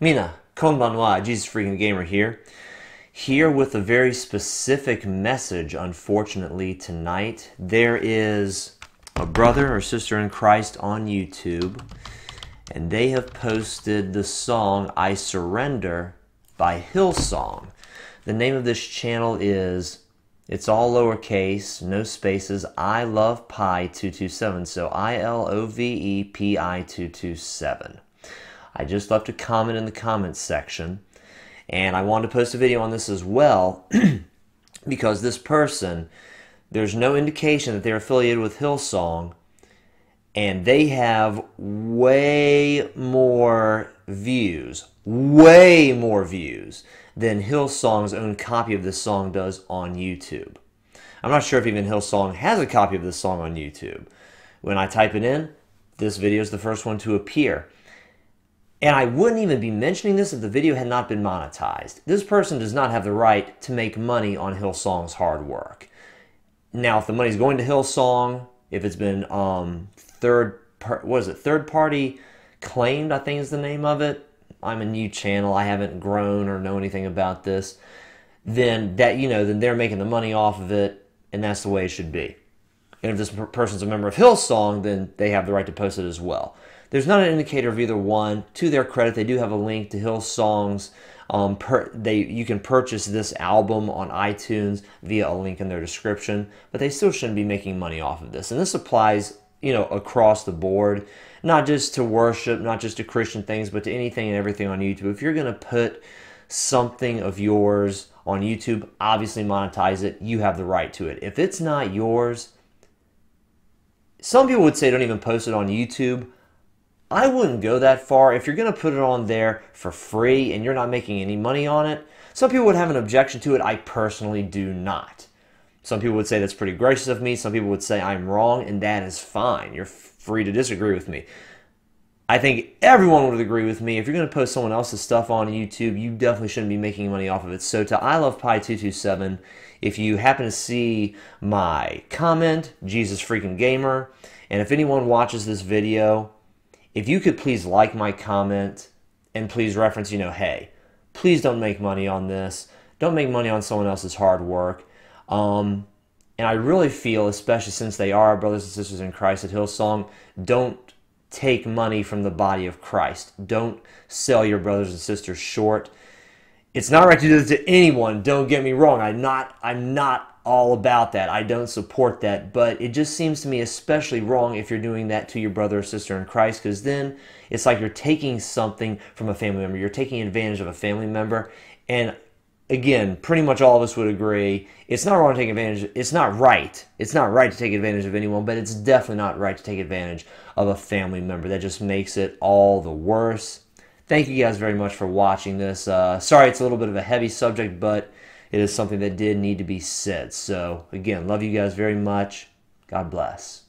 Mina, konbanwa, Jesus Freaking Gamer here. Here with a very specific message, unfortunately, tonight. There is a brother or sister in Christ on YouTube, and they have posted the song I Surrender by Hillsong. The name of this channel is, it's all lowercase, no spaces, I Love Pi 227. So I L O V E P I 227. I just left a comment in the comments section. And I wanted to post a video on this as well because this person, there's no indication that they're affiliated with Hillsong. And they have way more views, way more views than Hillsong's own copy of this song does on YouTube. I'm not sure if even Hillsong has a copy of this song on YouTube. When I type it in, this video is the first one to appear. And I wouldn't even be mentioning this if the video had not been monetized. This person does not have the right to make money on Hillsong's hard work. Now, if the money's going to Hillsong, if it's been um, third, what is it, third party claimed, I think is the name of it. I'm a new channel. I haven't grown or know anything about this. Then that, you know, then they're making the money off of it, and that's the way it should be. And if this person's a member of Hillsong, then they have the right to post it as well. There's not an indicator of either one. To their credit, they do have a link to Hillsong's. Um, per, they you can purchase this album on iTunes via a link in their description, but they still shouldn't be making money off of this. And this applies, you know, across the board, not just to worship, not just to Christian things, but to anything and everything on YouTube. If you're going to put something of yours on YouTube, obviously monetize it. You have the right to it. If it's not yours, some people would say don't even post it on YouTube. I wouldn't go that far. If you're going to put it on there for free and you're not making any money on it, some people would have an objection to it. I personally do not. Some people would say that's pretty gracious of me. Some people would say I'm wrong, and that is fine. You're free to disagree with me. I think everyone would agree with me. If you're going to post someone else's stuff on YouTube, you definitely shouldn't be making money off of it. So to I Love Pi 227, if you happen to see my comment, Jesus Freaking Gamer, and if anyone watches this video if you could please like my comment and please reference, you know, hey, please don't make money on this. Don't make money on someone else's hard work. Um, and I really feel, especially since they are brothers and sisters in Christ at Hillsong, don't take money from the body of Christ. Don't sell your brothers and sisters short. It's not right to do this to anyone. Don't get me wrong. I'm not. I'm not all about that. I don't support that, but it just seems to me especially wrong if you're doing that to your brother or sister in Christ because then it's like you're taking something from a family member. You're taking advantage of a family member. And again, pretty much all of us would agree it's not wrong to take advantage. It's not right. It's not right to take advantage of anyone, but it's definitely not right to take advantage of a family member. That just makes it all the worse. Thank you guys very much for watching this. Uh, sorry it's a little bit of a heavy subject, but it is something that did need to be said. So, again, love you guys very much. God bless.